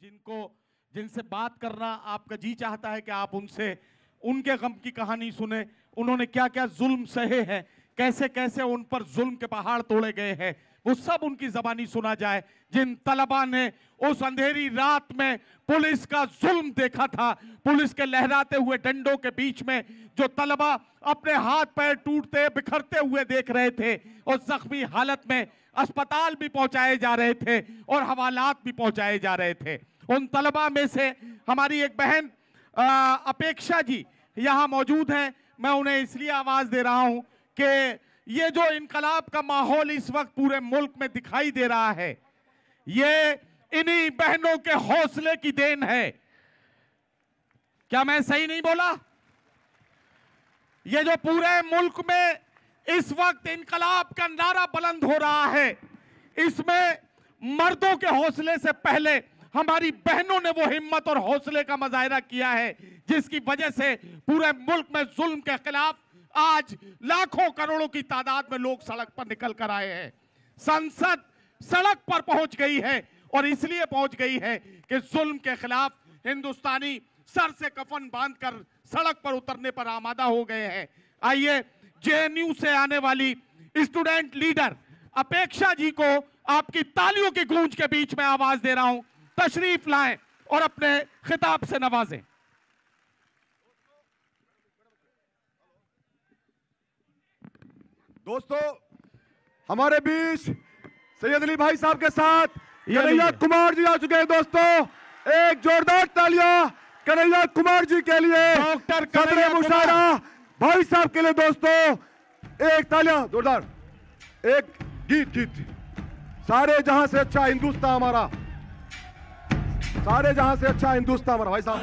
जिनको, जिनसे बात करना आपका जी चाहता है कि आप उनसे, उनके गम की कहानी सुने, उन्होंने क्या क्या जुल्म सहे हैं कैसे कैसे उन पर जुल्म के पहाड़ तोड़े गए हैं वो सब उनकी जबानी सुना जाए। जिन तलबा ने उस अंधेरी रात में पुलिस का जुल्म देखा था, पुलिस के लहराते हुए डंडों के बीच में जो तलबा अपने हाथ पैर टूटते, बिखरते हुए देख रहे थे, और जख्मी हालत में अस्पताल भी पहुँचाए जा रहे थे और हवालात भी पहुँचाए जा रहे थे। उन तलबा में से हमारी एक बहन अपेक्षा जी यहाँ मौजूद हैं। मैं उन्हें इसलिए आवाज़ दे रहा हूँ कि ये जो इनकलाब का माहौल इस वक्त पूरे मुल्क में दिखाई दे रहा है, ये इन्हीं बहनों के हौसले की देन है। क्या मैं सही नहीं बोला? ये जो पूरे मुल्क में इस वक्त इनकलाब का नारा बुलंद हो रहा है, इसमें मर्दों के हौसले से पहले हमारी बहनों ने वो हिम्मत और हौसले का मुजाहरा किया है, जिसकी वजह से पूरे मुल्क में जुल्म के खिलाफ आज लाखों करोड़ों की तादाद में लोग सड़क पर निकल कर आए हैं। संसद सड़क पर पहुँच गई है और इसलिए पहुँच गई है कि जुल्म के खिलाफ हिंदुस्तानी सर से कफन बांधकर सड़क पर उतरने पर आमादा हो गए हैं। आइए, जेएनयू से आने वाली स्टूडेंट लीडर अपेक्षा जी को आपकी तालियों की गूंज के बीच में आवाज़ दे रहा हूँ। तशरीफ़ लाएँ और अपने खिताब से नवाजें। दोस्तों हमारे बीच सैयद अली भाई साहब के साथ कन्हैया कुमार जी आ चुके हैं दोस्तों। एक जोरदार तालियाँ कन्हैया कुमार जी के लिए। डॉक्टर कुमार। मुशायरा भाई साहब के लिए दोस्तों। एक तालियाँ जोरदार। एक गीत गीत। सारे जहाँ से अच्छा हिंदुस्तान हमारा। सारे जहाँ से अच्छा हिंदुस्तान हमारा भाई साहब।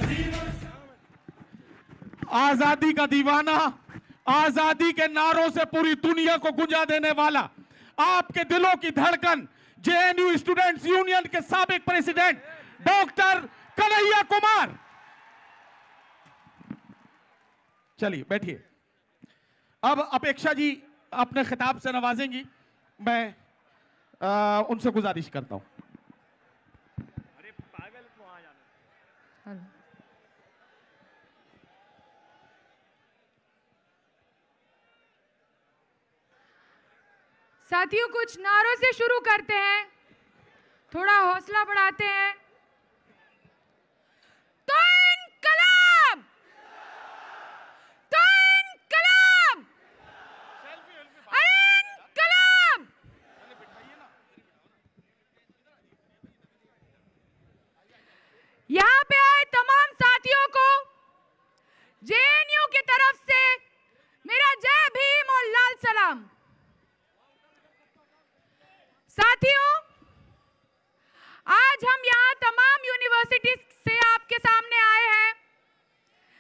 आज़ादी का दीवाना। आज़ादी के नारों से पूरी दुनिया को गुंजा देने वाला आपके दिलों की धड़कन जेएनयू स्टूडेंट्स यूनियन के सबक प्रेसिडेंट डॉक्टर कन्हैया कुमार। चलिए बैठिए। अब अपेक्षा जी अपने खिताब से नवाजेंगी। मैं आ, उनसे गुजारिश करता हूँ। साथियों, कुछ नारों से शुरू करते हैं। थोड़ा हौसला बढ़ाते हैं। तो इनकलाब! तो इनकलाब! अरे इनकलाब! यहाँ पे आए तमाम साथियों को, जेएनयू की तरफ़ से मेरा जय भीम और लाल सलाम साथियों आज हम यहाँ तमाम यूनिवर्सिटी से आपके सामने आए हैं।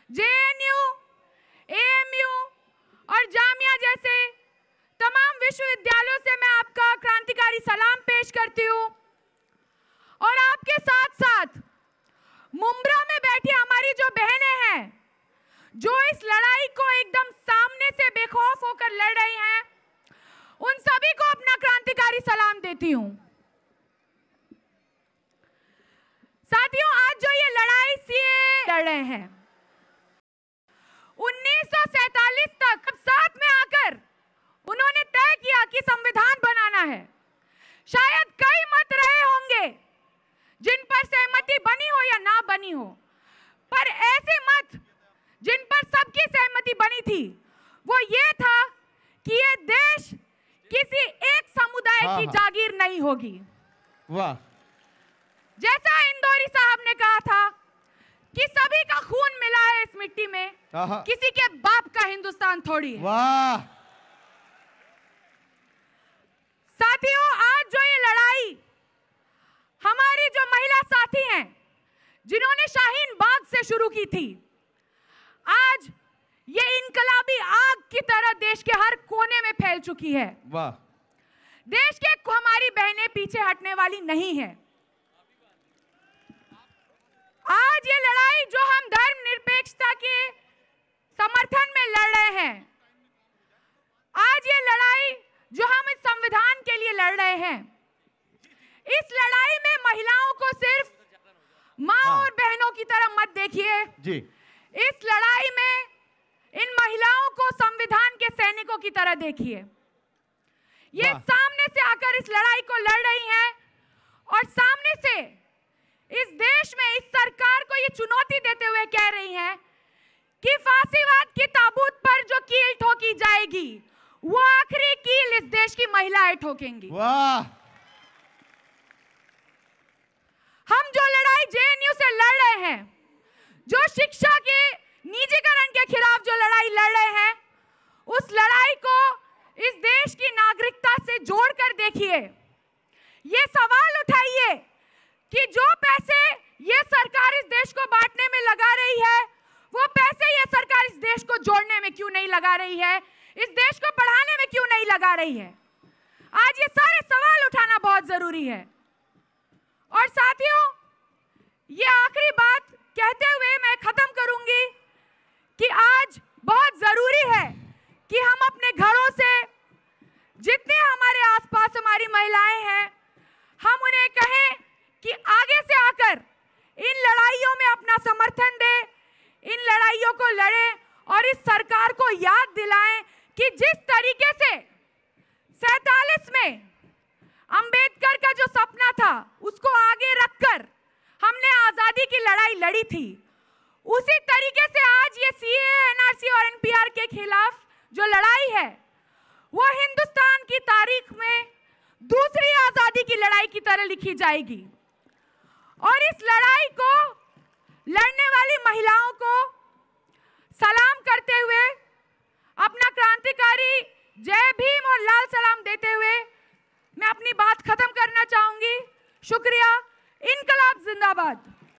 जेएनयू एएमयू और जामिया जैसे तमाम विश्वविद्यालयों से मैं आपका क्रांतिकारी सलाम पेश करती हूँ। और आपके साथ साथ मुम्बरा में बैठी हमारी जो बहनें हैं, जो इस लड़ाई को एकदम सामने से बेखौफ होकर लड़ रही हैं, उन सभी को अपना क्रांतिकारी सलाम देती हूँ साथियों आज जो ये लड़ाई लड़ रहे हैं। 1947 तक साथ में आकर उन्होंने तय किया कि संविधान बनाना है। शायद कई मत रहे होंगे जिन पर सहमति बनी हो या ना बनी हो पर ऐसे मत जिन पर सबकी सहमति बनी थी वो ये था कि ये देश किसी एक समुदाय हाँ, की हाँ। जागीर नहीं होगी। वाह। जैसा इंदौरी साहब ने कहा था कि सभी का खून मिला है इस मिट्टी में। किसी के बाप का हिंदुस्तान थोड़ी है। वाह। साथियों आज जो ये लड़ाई हमारी जो महिला साथी हैं जिन्होंने शाहीन बाग से शुरू की थी आज ये इनकलाबी आग की तरह देश के हर कोने में फैल चुकी है। वाह। देश के हमारी बहनें पीछे हटने वाली नहीं है। आज ये लड़ाई जो हम धर्म निरपेक्षता के समर्थन में लड़ रहे हैं आज ये लड़ाई जो हम इस संविधान के लिए लड़ रहे हैं इस लड़ाई में महिलाओं को सिर्फ़ माँ हाँ। और बहनों की तरह मत देखिए। जी। इस लड़ाई में इन महिलाओं को संविधान के सैनिकों की तरह देखिए। ये सामने से आकर इस लड़ाई को लड़ रही हैं और सामने से इस देश में इस सरकार को ये चुनौती देते हुए कह रही हैं कि फांसीवाद के ताबूत पर जो कील ठोकी जाएगी वो आखिरी कील इस देश की महिलाएँ ठोकेंगी। वाह! हम जो लड़ाई जेएनयू से लड़ रहे हैं जो शिक्षा के निजीकरण के खिलाफ जो लड़ाई लड़ रहे हैं उस लड़ाई को इस देश की नागरिकता से जोड़कर देखिए। ये सवाल उठाइए कि जो पैसे ये सरकार इस देश को बांटने में लगा रही है, वो पैसे ये सरकार इस देश को जोड़ने में क्यों नहीं लगा रही है? इस देश को बढ़ाने में क्यों नहीं लगा रही है? आज ये सारे सवाल उठाना बहुत ज़रूरी है। और साथियों, ये आखिरी बात कहते हुए मैं खत्म करूँगी कि आज बहुत ज़रूरी है कि हम अपने घरों से जितने हमारे आसपास हमारी महिलाएँ हैं हम उन्हें कहें कि आगे से आकर इन लड़ाइयों में अपना समर्थन दे, इन लड़ाइयों को लड़े और इस सरकार को याद दिलाएँ कि जिस तरीके से सैतालीस में अंबेडकर का जो सपना था, उसको आगे रखकर हमने आज़ादी की लड़ाई लड़ी थी। उसी तरीके से आज ये सीए एनआरसी और एनपीआर के खिलाफ जो लड़ाई है वो हिंदुस्तान की तारीख में दूसरी आज़ादी की लड़ाई की तरह लिखी जाएगी। और इस लड़ाई को लड़ने वाली महिलाओं को सलाम करते हुए, अपना क्रांतिकारी जय भीम और लाल सलाम देते हुए मैं अपनी बात खत्म करना चाहूँगी। शुक्रिया, इनकलाब जिंदाबाद।